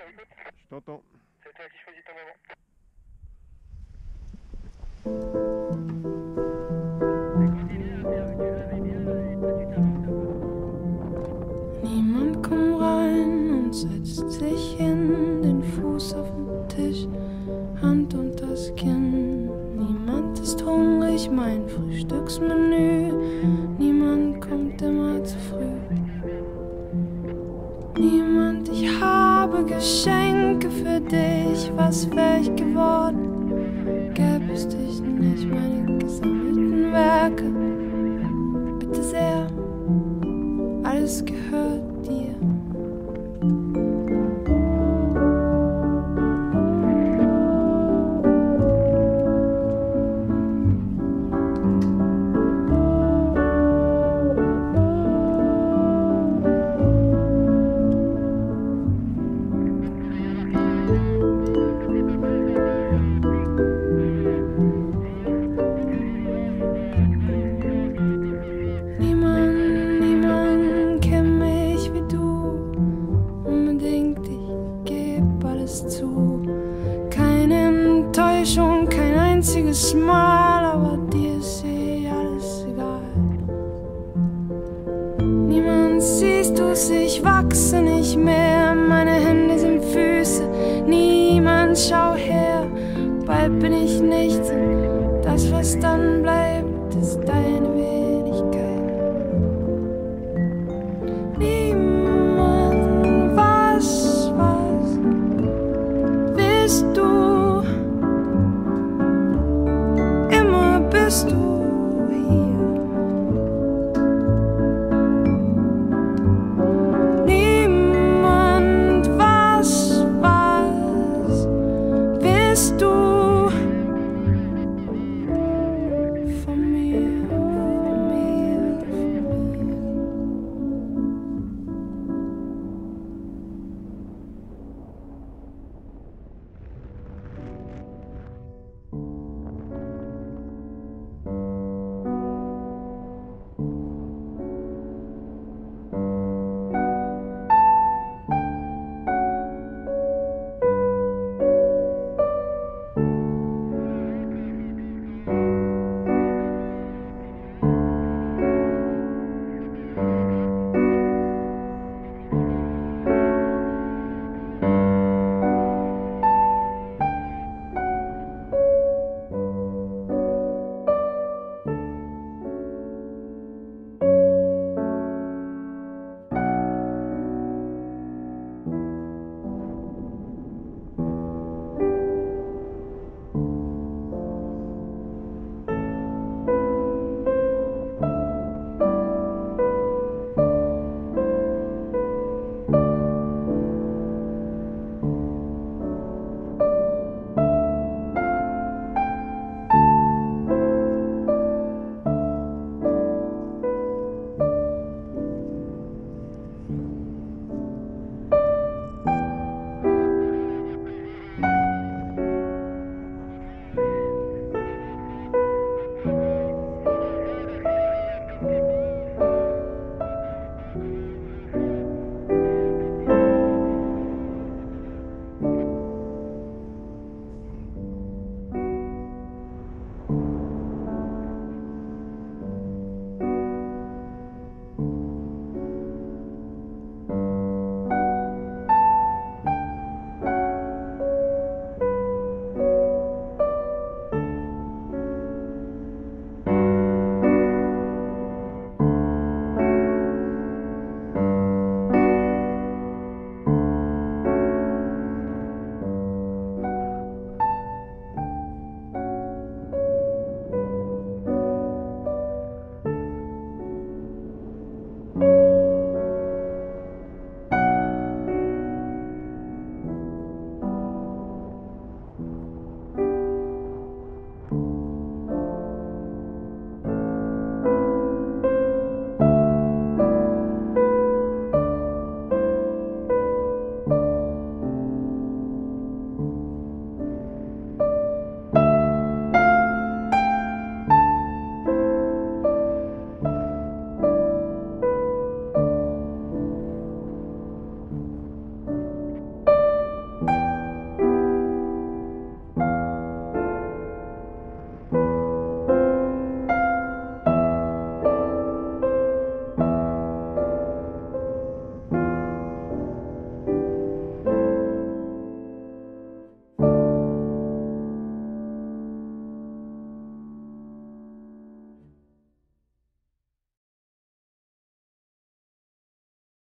Qui choisis ton moment. Niemand kommt rein und setzt sich hin, den Fuß auf den Tisch, Hand und das Kinn. Niemand ist hungrig, mein Frühstücksmenü. Geschenke für dich. Was wär ich geworden? Gäbe es dich nicht, meine gesammelten Werke. Zu. Keine Enttäuschung, kein einziges Mal, aber dir ist eh alles egal. Niemand siehst du's, ich wachse nicht mehr. Meine Hände sind Füße, niemand schau her. Bald bin ich nichts, das, was dann bleibt